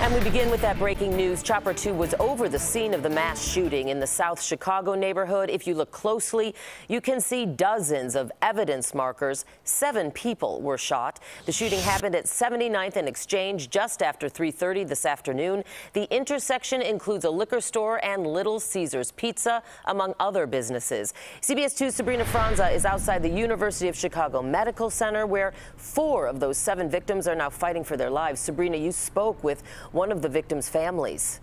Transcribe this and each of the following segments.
And we begin with that breaking news. Chopper 2 was over the scene of the mass shooting in the South Chicago neighborhood. If you look closely, you can see dozens of evidence markers. Seven people were shot. The shooting happened at 79th and Exchange just after 3.30 this afternoon. The intersection includes a liquor store and Little Caesars Pizza, among other businesses. CBS 2's Sabrina Franza is outside the University of Chicago Medical Center, where four of those seven victims are now fighting for their lives. Sabrina, you spoke with one of the victims' families.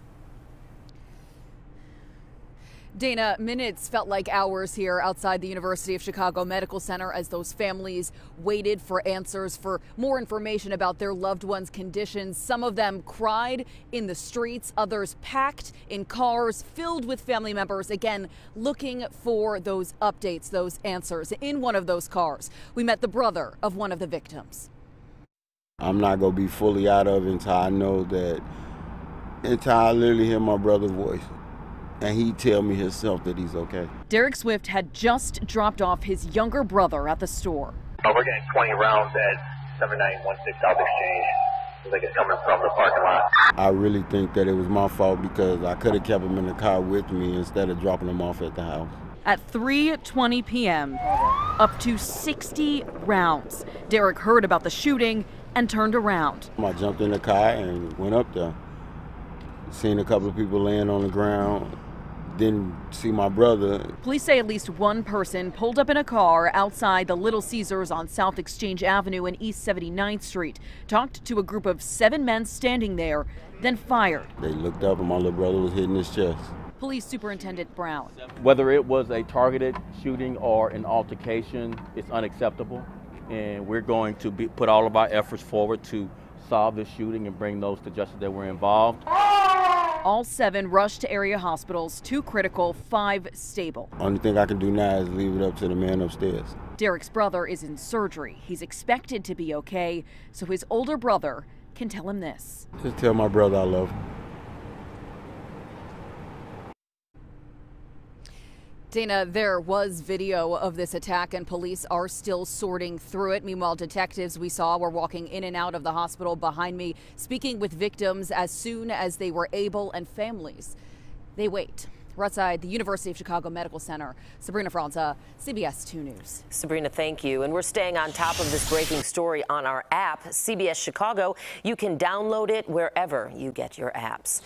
Dana, minutes felt like hours here outside the University of Chicago Medical Center as those families waited for answers, for more information about their loved ones' conditions. Some of them cried in the streets, others packed in cars filled with family members, again, looking for those updates, those answers. In one of those cars, we met the brother of one of the victims. I'm not gonna be fully out of it until I know that until I literally hear my brother's voice and he tell me himself that he's okay. Derek Swift had just dropped off his younger brother at the store. Oh, we're getting 20 rounds at 7916 South Exchange. Looks like it's coming from the parking lot. I really think that it was my fault because I could have kept him in the car with me instead of dropping him off at the house. At 3:20 p.m., up to 60 rounds. Derek heard about the shooting and turned around. I jumped in the car and went up there. Seen a couple of people laying on the ground. Didn't see my brother. Police say at least one person pulled up in a car outside the Little Caesars on South Exchange Avenue and East 79th Street, talked to a group of seven men standing there, then fired. They looked up and my little brother was hitting his chest. Police Superintendent Brown. Whether it was a targeted shooting or an altercation, it's unacceptable. And we're going to be, put all of our efforts forward to solve this shooting and bring those to justice that were involved. All seven rushed to area hospitals, two critical, five stable. Only thing I can do now is leave it up to the man upstairs. Derek's brother is in surgery. He's expected to be okay, so his older brother can tell him this. Just tell my brother I love him. Dana, there was video of this attack, and police are still sorting through it. Meanwhile, detectives we saw were walking in and out of the hospital behind me, speaking with victims as soon as they were able, and families. They wait. We're outside the University of Chicago Medical Center. Sabrina Franza, CBS 2 News. Sabrina, thank you. And we're staying on top of this breaking story on our app, CBS Chicago. You can download it wherever you get your apps.